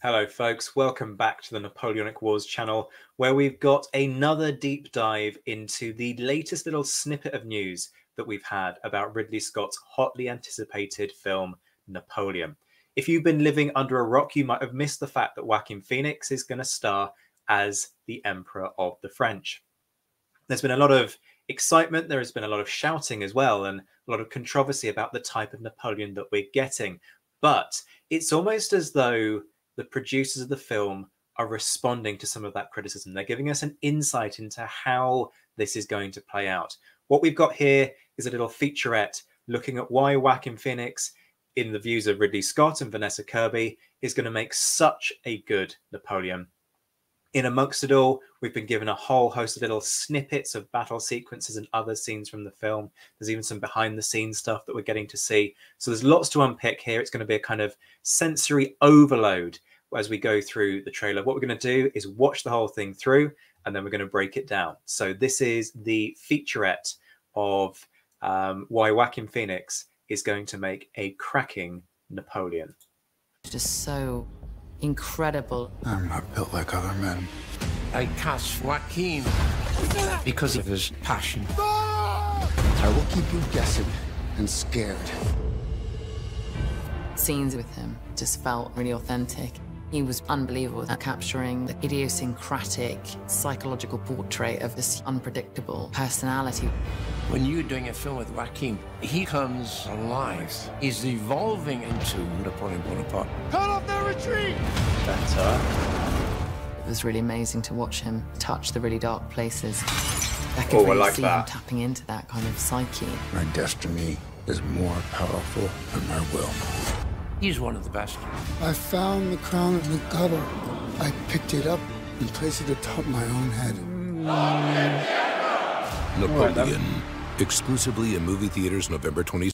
Hello, folks. Welcome back to the Napoleonic Wars channel, where we've got another deep dive into the latest little snippet of news that we've had about Ridley Scott's hotly anticipated film, Napoleon. If you've been living under a rock, you might have missed the fact that Joaquin Phoenix is going to star as the Emperor of the French. There's been a lot of excitement, there has been a lot of shouting as well, and a lot of controversy about the type of Napoleon that we're getting. But it's almost as though the producers of the film are responding to some of that criticism. They're giving us an insight into how this is going to play out. What we've got here is a little featurette looking at why Joaquin Phoenix, in the views of Ridley Scott and Vanessa Kirby, is going to make such a good Napoleon. In amongst it all, we've been given a whole host of little snippets of battle sequences and other scenes from the film. There's even some behind the scenes stuff that we're getting to see. So there's lots to unpick here. It's going to be a kind of sensory overload as we go through the trailer. What we're going to do is watch the whole thing through and then we're going to break it down. So this is the featurette of um, why Joaquin Phoenix is going to make a cracking Napoleon. Just so incredible. I'm not built like other men. I cast Joaquin because of his passion. I will keep you guessing and scared. Scenes with him just felt really authentic. He was unbelievable at capturing the idiosyncratic psychological portrait of this unpredictable personality. When you're doing a film with Joaquin, he comes alive. He's evolving into Napoleon Bonaparte. Cut off their retreat! Better. It was really amazing to watch him touch the really dark places. I could oh, really I like see that. him tapping into that kind of psyche. My destiny is more powerful than my will. He's one of the best. I found the crown in the gutter. I picked it up and placed it atop my own head. Napoleon, exclusively in movie theaters November 20.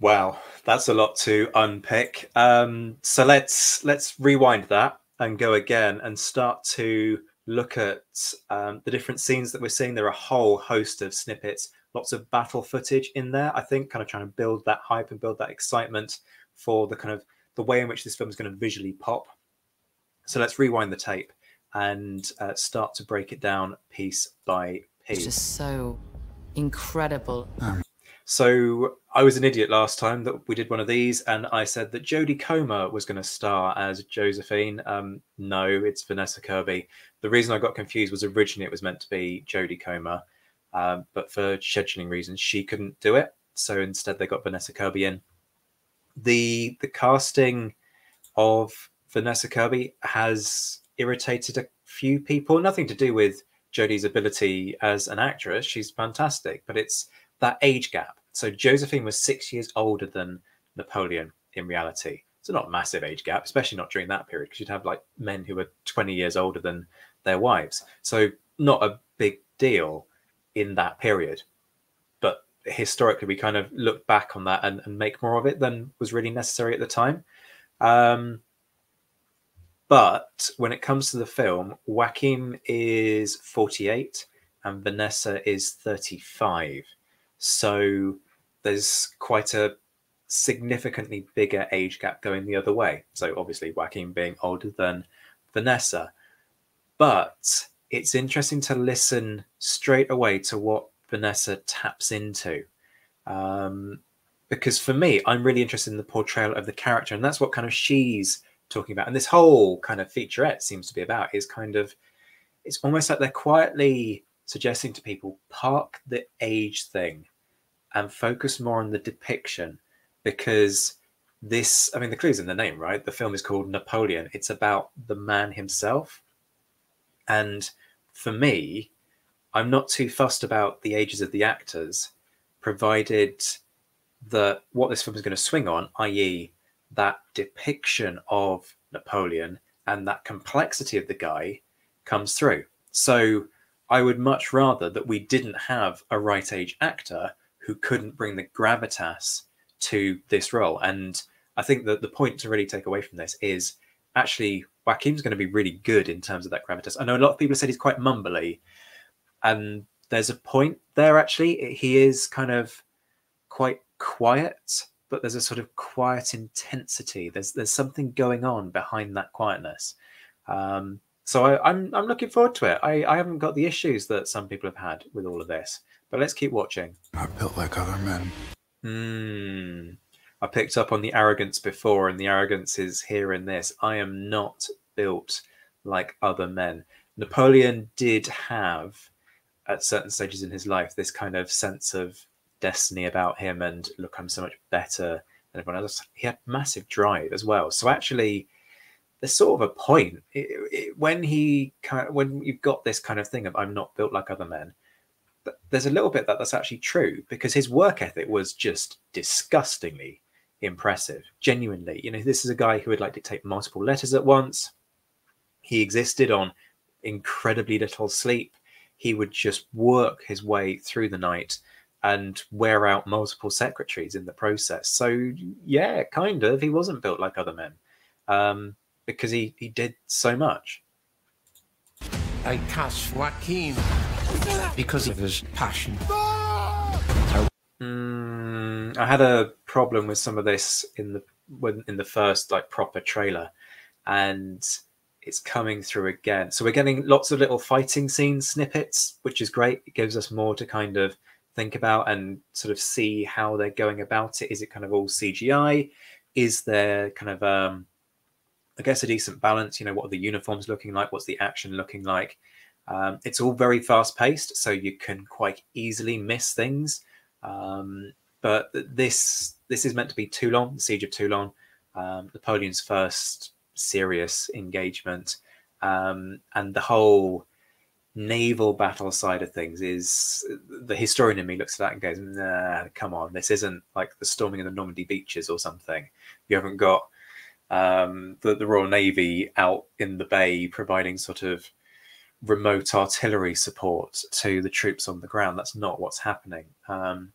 Wow, that's a lot to unpick. Um, so let's let's rewind that and go again and start to look at um, the different scenes that we're seeing. There are a whole host of snippets lots of battle footage in there. I think kind of trying to build that hype and build that excitement for the kind of the way in which this film is going to visually pop. So let's rewind the tape and uh, start to break it down piece by piece. It's just so incredible. So I was an idiot last time that we did one of these, and I said that Jodie Comer was going to star as Josephine. Um, no, it's Vanessa Kirby. The reason I got confused was originally it was meant to be Jodie Comer, um, but for scheduling reasons, she couldn't do it. So instead, they got Vanessa Kirby in. The the casting of Vanessa Kirby has irritated a few people. Nothing to do with Jodie's ability as an actress; she's fantastic. But it's that age gap. So Josephine was six years older than Napoleon in reality. So not a massive age gap, especially not during that period, because you'd have like men who were 20 years older than their wives. So not a big deal in that period. But historically, we kind of look back on that and, and make more of it than was really necessary at the time. Um, but when it comes to the film, Joaquin is 48 and Vanessa is 35. So there's quite a significantly bigger age gap going the other way. So obviously, Joaquin being older than Vanessa. But it's interesting to listen straight away to what Vanessa taps into. Um, because for me, I'm really interested in the portrayal of the character, and that's what kind of she's talking about. And this whole kind of featurette seems to be about is kind of it's almost like they're quietly suggesting to people park the age thing and focus more on the depiction because this i mean the clue's in the name right the film is called napoleon it's about the man himself and for me, I'm not too fussed about the ages of the actors, provided that what this film is going to swing on, i.e., that depiction of Napoleon and that complexity of the guy, comes through. So I would much rather that we didn't have a right age actor who couldn't bring the gravitas to this role. And I think that the point to really take away from this is actually Joaquin's going to be really good in terms of that gravitas. I know a lot of people have said he's quite mumbly, and there's a point there actually. He is kind of quite quiet, but there's a sort of quiet intensity. There's there's something going on behind that quietness. Um, so I, am I'm, I'm looking forward to it. I, I haven't got the issues that some people have had with all of this, but let's keep watching. Not built like other men. Hmm. I picked up on the arrogance before, and the arrogance is here in this. I am not built like other men. Napoleon did have, at certain stages in his life, this kind of sense of destiny about him and look, I'm so much better than everyone else. He had massive drive as well. So actually, there's sort of a point it, it, when he kind of, when you've got this kind of thing of I'm not built like other men. There's a little bit that that's actually true because his work ethic was just disgustingly impressive. Genuinely, you know, this is a guy who would like dictate multiple letters at once. He existed on incredibly little sleep. He would just work his way through the night and wear out multiple secretaries in the process. So yeah, kind of. He wasn't built like other men um, because he he did so much. I cast Joaquin because of his passion. Mm, I had a problem with some of this in the when in the first like proper trailer, and it's coming through again. So we're getting lots of little fighting scene snippets, which is great. It gives us more to kind of think about and sort of see how they're going about it. Is it kind of all CGI? Is there kind of um I guess a decent balance? You know, what are the uniforms looking like? What's the action looking like? Um, it's all very fast paced, so you can quite easily miss things. Um, but this this is meant to be Toulon, the Siege of Toulon, um, Napoleon's first serious engagement, um, and the whole naval battle side of things is the historian in me looks at that and goes, "Nah, come on, this isn't like the storming of the Normandy beaches or something. You haven't got um, the, the Royal Navy out in the bay providing sort of remote artillery support to the troops on the ground. That's not what's happening. Um,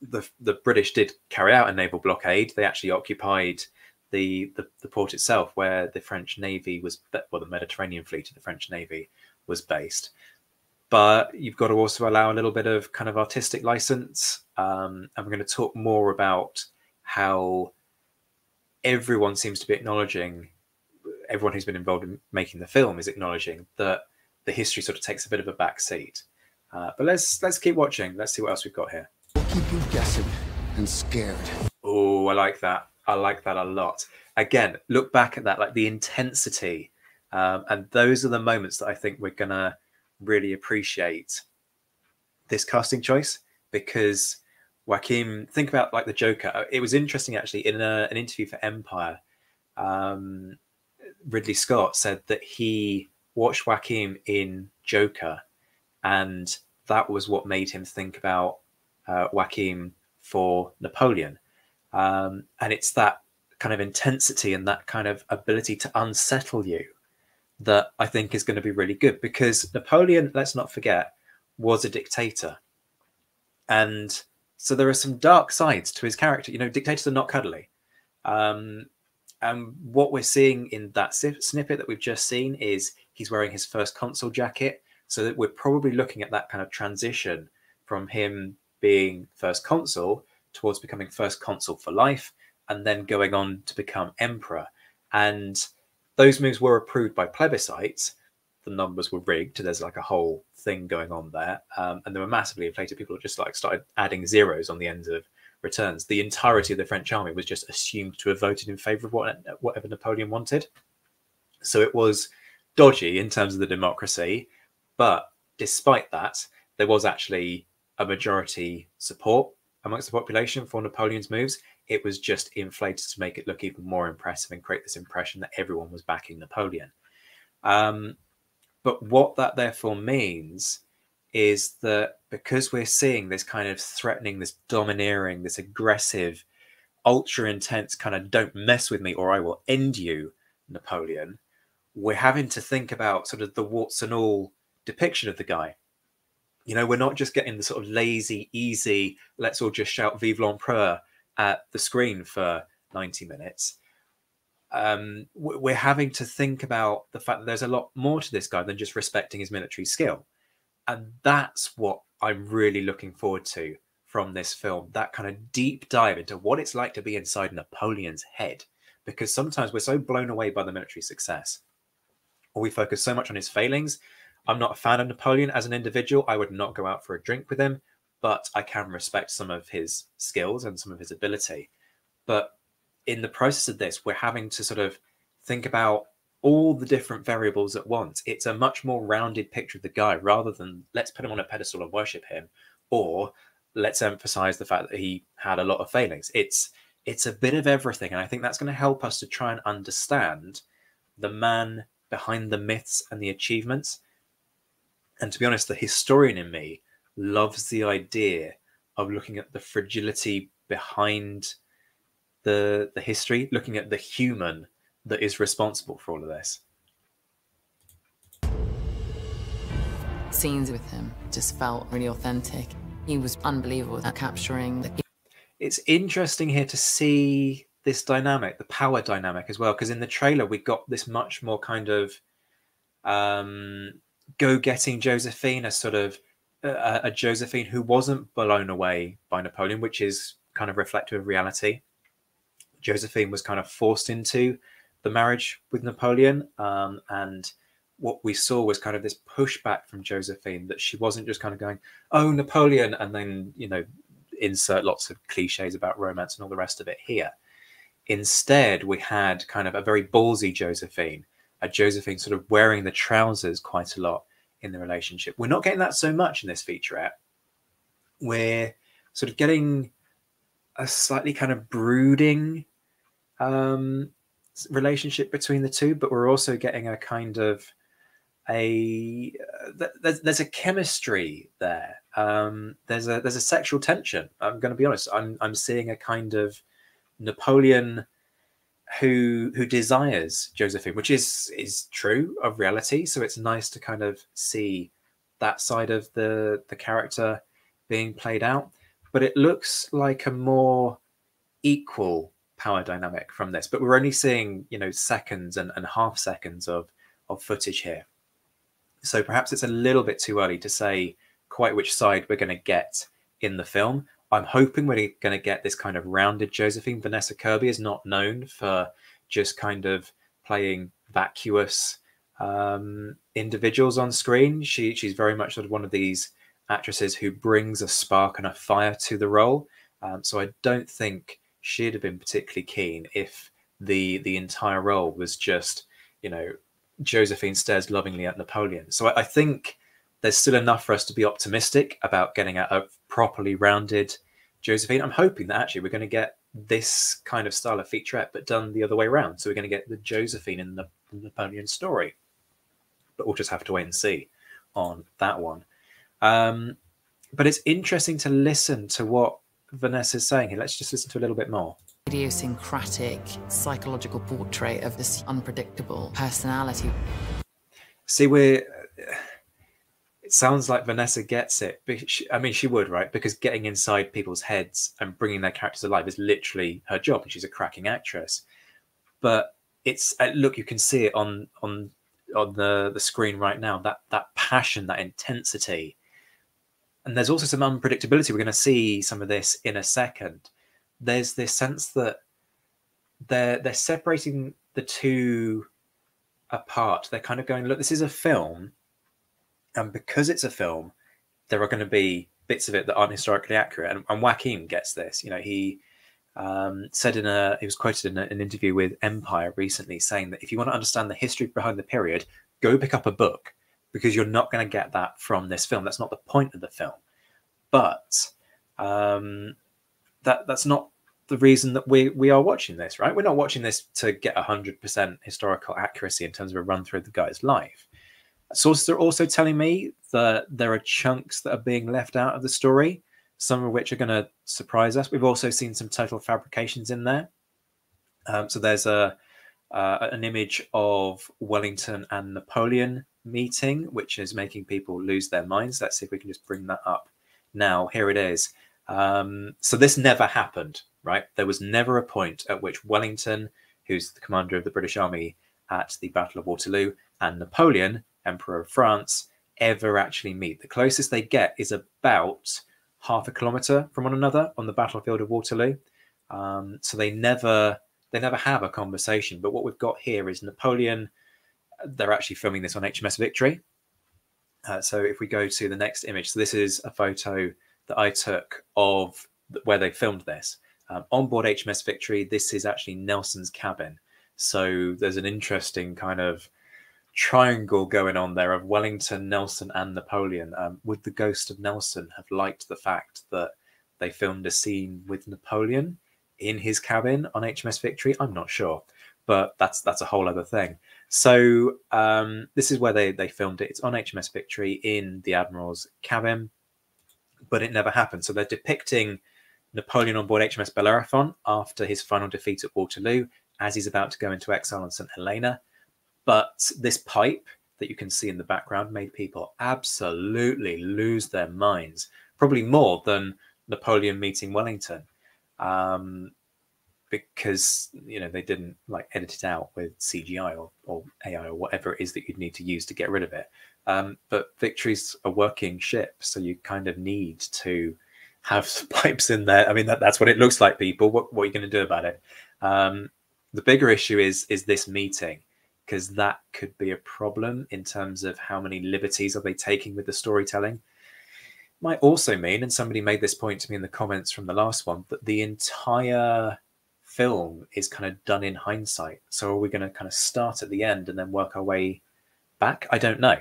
the the British did carry out a naval blockade. They actually occupied the, the, the port itself, where the French Navy was, well, the Mediterranean fleet of the French Navy was based. But you've got to also allow a little bit of kind of artistic license. Um, and we're going to talk more about how everyone seems to be acknowledging, everyone who's been involved in making the film is acknowledging that the history sort of takes a bit of a back seat. Uh, but let's let's keep watching. Let's see what else we've got here. Keep you guessing and scared. Oh, I like that. I like that a lot. Again, look back at that, like the intensity um, and those are the moments that I think we're going to really appreciate this casting choice because Joaquin, think about like the Joker. Uh, it was interesting actually in a, an interview for Empire. Um, Ridley Scott said that he watched Joaquin in Joker, and that was what made him think about uh, for Napoleon. Um, and it's that kind of intensity and that kind of ability to unsettle you that I think is going to be really good because Napoleon, let's not forget, was a dictator. And so there are some dark sides to his character. You know, dictators are not cuddly. Um, and what we're seeing in that snippet that we've just seen is he's wearing his first consul jacket. So that we're probably looking at that kind of transition from him being first consul towards becoming first consul for life and then going on to become emperor. And those moves were approved by plebiscites. The numbers were rigged. There's like a whole thing going on there, um, and they were massively inflated. People just like started adding zeros on the ends of returns. The entirety of the French army was just assumed to have voted in favour of what, whatever Napoleon wanted. So it was dodgy in terms of the democracy, but despite that, there was actually a majority support amongst the population for Napoleon's moves it was just inflated to make it look even more impressive and create this impression that everyone was backing Napoleon. Um, but what that therefore means is that because we're seeing this kind of threatening, this domineering, this aggressive, ultra intense kind of don't mess with me or I will end you, Napoleon, we're having to think about sort of the warts and all depiction of the guy. You know, we're not just getting the sort of lazy, easy, let's all just shout Vive l'Empereur at the screen for 90 minutes, um, we're having to think about the fact that there's a lot more to this guy than just respecting his military skill. And that's what I'm really looking forward to from this film that kind of deep dive into what it's like to be inside Napoleon's head. Because sometimes we're so blown away by the military success, or we focus so much on his failings. I'm not a fan of Napoleon as an individual. I would not go out for a drink with him, but I can respect some of his skills and some of his ability. But in the process of this, we're having to sort of think about all the different variables at once. It's a much more rounded picture of the guy rather than let's put him on a pedestal and worship him, or let's emphasize the fact that he had a lot of failings. It's it's a bit of everything, and I think that's going to help us to try and understand the man behind the myths and the achievements. And to be honest, the historian in me loves the idea of looking at the fragility behind the the history, looking at the human that is responsible for all of this. Scenes with him just felt really authentic. He was unbelievable at capturing the. It's interesting here to see this dynamic, the power dynamic as well, because in the trailer we got this much more kind of um, go-getting Josephine, a sort of a Josephine who wasn't blown away by Napoleon, which is kind of reflective of reality. Josephine was kind of forced into the marriage with Napoleon. Um, and what we saw was kind of this pushback from Josephine that she wasn't just kind of going, oh, Napoleon, and then, you know, insert lots of cliches about romance and all the rest of it here. Instead, we had kind of a very ballsy Josephine, a Josephine sort of wearing the trousers quite a lot in the relationship. We're not getting that so much in this featurette. We're sort of getting a slightly kind of brooding um, relationship between the two, but we're also getting a kind of a uh, there's, there's a chemistry there. Um, there's a there's a sexual tension. I'm going to be honest. I'm I'm seeing a kind of Napoleon who who desires Josephine, which is is true of reality. So it's nice to kind of see that side of the the character being played out. But it looks like a more equal power dynamic from this, but we're only seeing you know seconds and, and half seconds of of footage here. So perhaps it's a little bit too early to say quite which side we're going to get in the film. I'm hoping we're going to get this kind of rounded Josephine. Vanessa Kirby is not known for just kind of playing vacuous um, individuals on screen. She she's very much sort of one of these actresses who brings a spark and a fire to the role. Um, so I don't think she'd have been particularly keen if the the entire role was just you know Josephine stares lovingly at Napoleon. So I, I think there's still enough for us to be optimistic about getting a, a properly rounded Josephine. I'm hoping that actually we're going to get this kind of style of featurette, but done the other way around. So we're going to get the Josephine in the, Napoleon story. But we'll just have to wait and see on that one. Um, but it's interesting to listen to what Vanessa's saying here. Let's just listen to a little bit more. Idiosyncratic psychological portrait of this unpredictable personality. See, we're. It sounds like Vanessa gets it. She, I mean, she would, right? Because getting inside people's heads and bringing their characters alive is literally her job, and she's a cracking actress. But it's uh, look, you can see it on on on the the screen right now. That that passion, that intensity and there's also some unpredictability. We're going to see some of this in a second. There's this sense that they're they're separating the two apart. They're kind of going, look, this is a film, and because it's a film, there are going to be bits of it that aren't historically accurate. And, and Joaquin gets this. You know, he um, said in a he was quoted in a, an interview with Empire recently, saying that if you want to understand the history behind the period, go pick up a book because you're not going to get that from this film. That's not the point of the film. But um, that that's not the reason that we we are watching this, right? We're not watching this to get hundred percent historical accuracy in terms of a run through the guy's life. Sources are also telling me that there are chunks that are being left out of the story, some of which are going to surprise us. We've also seen some total fabrications in there. Um, so there's a uh, an image of Wellington and Napoleon meeting, which is making people lose their minds. Let's see if we can just bring that up now. Here it is. Um, so this never happened, right? There was never a point at which Wellington, who's the commander of the British Army at the Battle of Waterloo, and Napoleon, Emperor of France, ever actually meet. The closest they get is about half a kilometer from one another on the battlefield of Waterloo. Um, so they never they never have a conversation. But what we've got here is Napoleon. They're actually filming this on HMS Victory. Uh, so if we go to the next image, so this is a photo that I took of where they filmed this. Um, on board HMS Victory, this is actually Nelson's cabin. So there's an interesting kind of triangle going on there of Wellington, Nelson, and Napoleon. Um, would the ghost of Nelson have liked the fact that they filmed a scene with Napoleon in his cabin on HMS Victory? I'm not sure, but that's that's a whole other thing. So um, this is where they they filmed it. It's on HMS Victory in the admiral's cabin, but it never happened. So they're depicting Napoleon on board HMS Bellerophon after his final defeat at Waterloo, as he's about to go into exile on St Helena. But this pipe that you can see in the background made people absolutely lose their minds, probably more than Napoleon meeting Wellington, um, because you know they didn't like edit it out with CGI or, or AI or whatever it is that you'd need to use to get rid of it. Um, but Victory's a working ship, so you kind of need to have pipes in there. I mean, that, that's what it looks like, people. What, what are you going to do about it? Um, the bigger issue is is this meeting because that could be a problem in terms of how many liberties are they taking with the storytelling. Might also mean, and somebody made this point to me in the comments from the last one, that the entire film is kind of done in hindsight. So are we going to kind of start at the end and then work our way back? I don't know.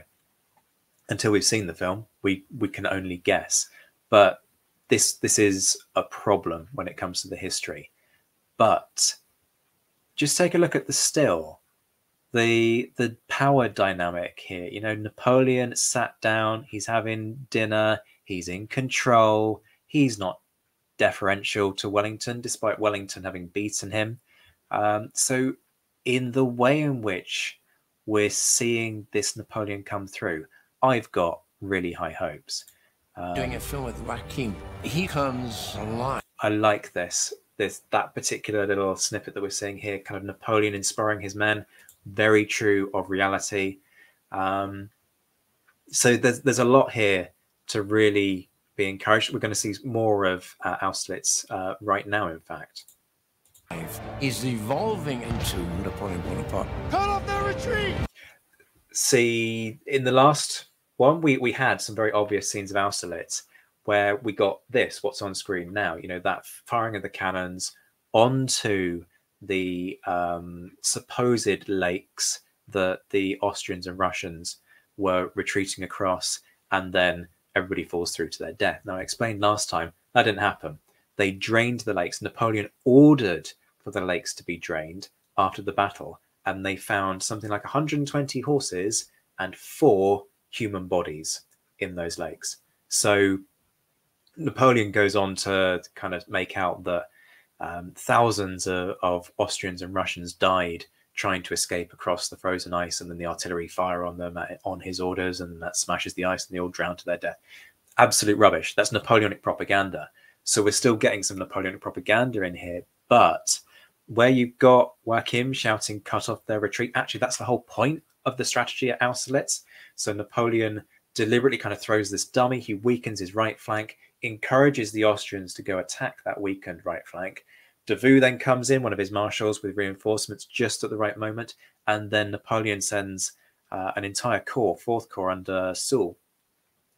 Until we've seen the film, we we can only guess. But this this is a problem when it comes to the history. But just take a look at the still, the the power dynamic here. You know, Napoleon sat down, he's having dinner, he's in control, he's not deferential to Wellington, despite Wellington having beaten him. Um, so, in the way in which we're seeing this Napoleon come through, I've got really high hopes. Um, Doing a film with Joaquin, he comes alive. I like this. This that particular little snippet that we're seeing here, kind of Napoleon inspiring his men, very true of reality. Um, so there's there's a lot here to really be encouraged. We're going to see more of uh, Austerlitz uh, right now, in fact. Is evolving into Napoleon Bonaparte. Cut off their retreat! See, in the last one, we, we had some very obvious scenes of Austerlitz where we got this, what's on screen now, you know, that firing of the cannons onto the um, supposed lakes that the Austrians and Russians were retreating across, and then everybody falls through to their death. Now, I explained last time that didn't happen. They drained the lakes. Napoleon ordered for the lakes to be drained after the battle, and they found something like 120 horses and four human bodies in those lakes. So Napoleon goes on to kind of make out that um, thousands of, of, Austrians and Russians died trying to escape across the frozen ice, and then the artillery fire on them at, on his orders, and that smashes the ice, and they all drown to their death. Absolute rubbish. That's Napoleonic propaganda. So we're still getting some Napoleonic propaganda in here, but where you've got Joaquin shouting "cut off their retreat," actually that's the whole point of the strategy at Austerlitz. So Napoleon deliberately kind of throws this dummy. He weakens his right flank, encourages the Austrians to go attack that weakened right flank. Davout then comes in, one of his marshals, with reinforcements just at the right moment. And then Napoleon sends uh, an entire corps, fourth corps under Soult,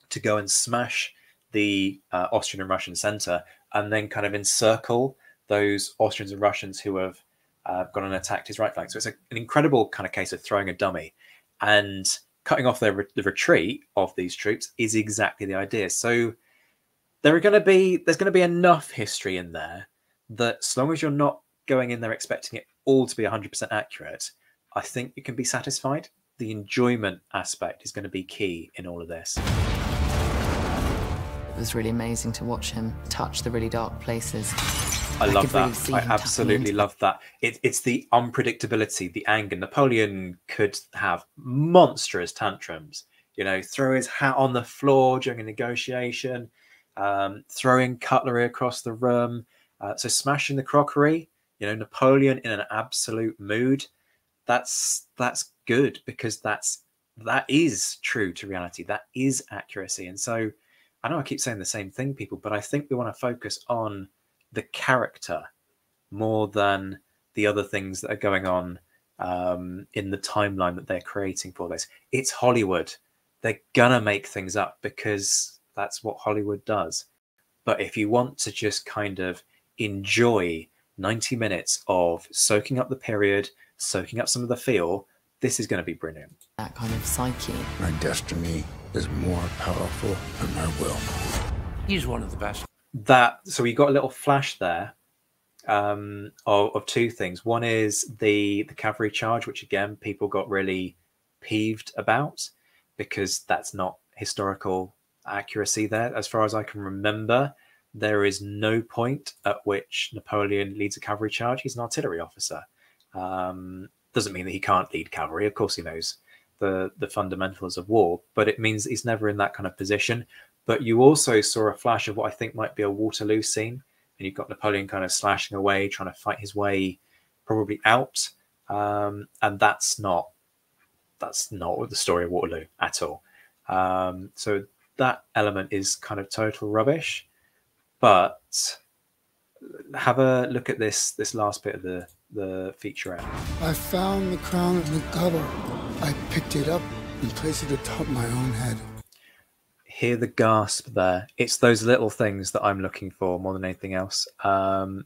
to go and smash the uh, Austrian and Russian center and then kind of encircle those Austrians and Russians who have uh, gone and attacked his right flank. So it's a, an incredible kind of case of throwing a dummy. And cutting off their, the retreat of these troops is exactly the idea. So there are going to be there's going to be enough history in there that as long as you're not going in there expecting it all to be 100% accurate, I think you can be satisfied. The enjoyment aspect is going to be key in all of this. It was really amazing to watch him touch the really dark places. I, love that. I absolutely love that. It, it's the unpredictability, the anger. Napoleon could have monstrous tantrums. You know, throw his hat on the floor during a negotiation, um, throwing cutlery across the room, uh, so smashing the crockery. You know, Napoleon in an absolute mood. That's that's good because that's that is true to reality. That is accuracy, and so I know I keep saying the same thing, people, but I think we want to focus on the character more than the other things that are going on um, in the timeline that they're creating for this. It's Hollywood. They're gonna make things up because that's what Hollywood does. But if you want to just kind of enjoy 90 minutes of soaking up the period, soaking up some of the feel, this is going to be brilliant. That kind of psyche. My destiny is more powerful than my will. He's one of the best. That so we got a little flash there um, of, of two things. One is the the cavalry charge, which again people got really peeved about because that's not historical accuracy there. As far as I can remember, there is no point at which Napoleon leads a cavalry charge. He's an artillery officer. Um, doesn't mean that he can't lead cavalry. Of course, he knows the the fundamentals of war, but it means he's never in that kind of position. But you also saw a flash of what I think might be a Waterloo scene, and you've got Napoleon kind of slashing away, trying to fight his way probably out, um, and that's not that's not the story of Waterloo at all. Um, so that element is kind of total rubbish. But have a look at this this last bit of the the featurette. I found the crown in the gutter. I picked it up and placed it atop my own head. Hear the gasp there. It's those little things that I'm looking for more than anything else. Um,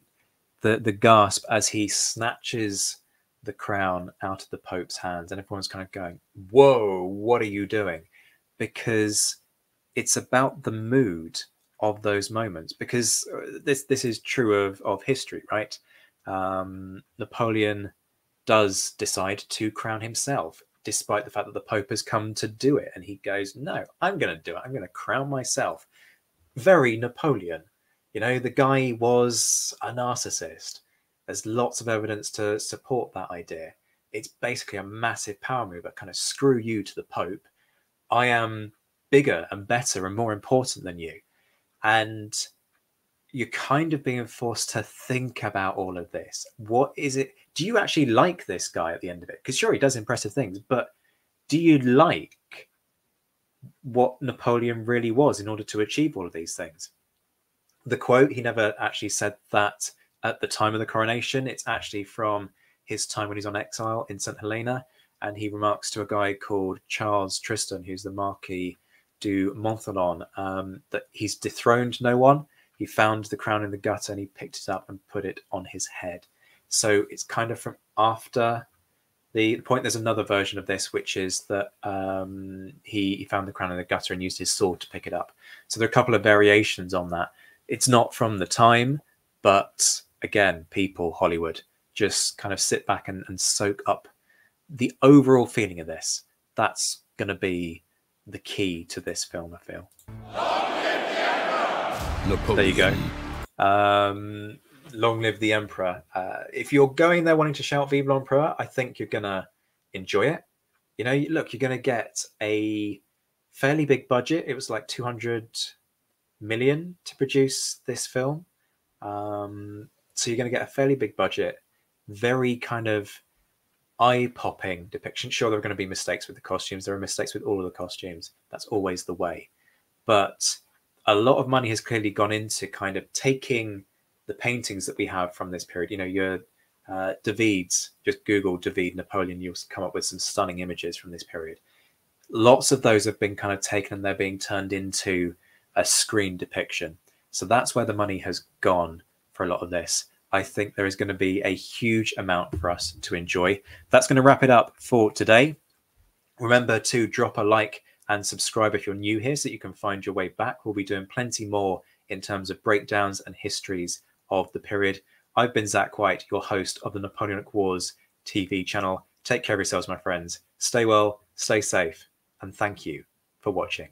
the the gasp as he snatches the crown out of the Pope's hands, and everyone's kind of going, "Whoa, what are you doing?" Because it's about the mood of those moments. Because uh, this this is true of of history, right? um, Napoleon does decide to crown himself, despite the fact that the Pope has come to do it. And he goes, No, I'm going to do it. I'm going to crown myself. Very Napoleon. You know, the guy was a narcissist. There's lots of evidence to support that idea. It's basically a massive power move, a kind of screw you to the Pope. I am bigger and better and more important than you. And you're kind of being forced to think about all of this. What is it? Do you actually like this guy at the end of it? Because sure, he does impressive things, but do you like what Napoleon really was in order to achieve all of these things? The quote, he never actually said that at the time of the coronation. It's actually from his time when he's on exile in St. Helena. And he remarks to a guy called Charles Tristan, who's the Marquis du Montholon, um, that he's dethroned no one he found the crown in the gutter and he picked it up and put it on his head. So it's kind of from after the, the point. There's another version of this, which is that um, he, he found the crown in the gutter and used his sword to pick it up. So there are a couple of variations on that. It's not from the time, but again, people, Hollywood, just kind of sit back and, and soak up the overall feeling of this. That's going to be the key to this film, I feel. Napoleon. There you go. Um, long live the emperor. Uh, if you're going there wanting to shout "Vive l'Empereur," I think you're gonna enjoy it. You know, look, you're gonna get a fairly big budget. It was like 200 million to produce this film. Um, so you're going to get a fairly big budget, very kind of eye-popping depiction. Sure, there are going to be mistakes with the costumes. There are mistakes with all of the costumes. That's always the way. But a lot of money has clearly gone into kind of taking the paintings that we have from this period. You know, your uh, David's, just Google David Napoleon, you'll come up with some stunning images from this period. Lots of those have been kind of taken and they're being turned into a screen depiction. So that's where the money has gone for a lot of this. I think there is going to be a huge amount for us to enjoy. That's going to wrap it up for today. Remember to drop a like and subscribe if you're new here so that you can find your way back. We'll be doing plenty more in terms of breakdowns and histories of the period. I've been Zack White, your host of the Napoleonic Wars TV channel. Take care of yourselves, my friends. Stay well, stay safe, and thank you for watching.